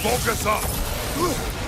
Focus up!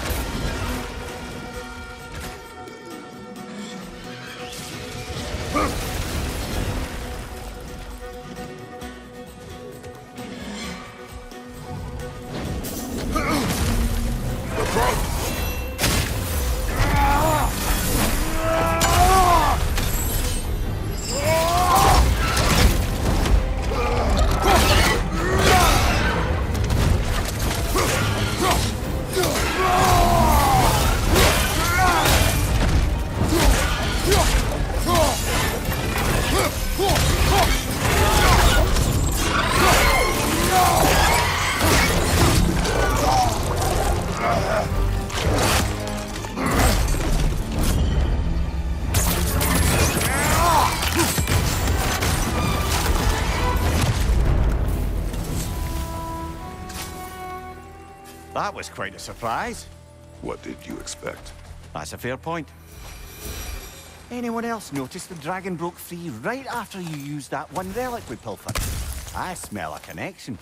That was quite a surprise. What did you expect? That's a fair point. Anyone else notice the dragon broke free right after you used that one relic we pilfered? I smell a connection.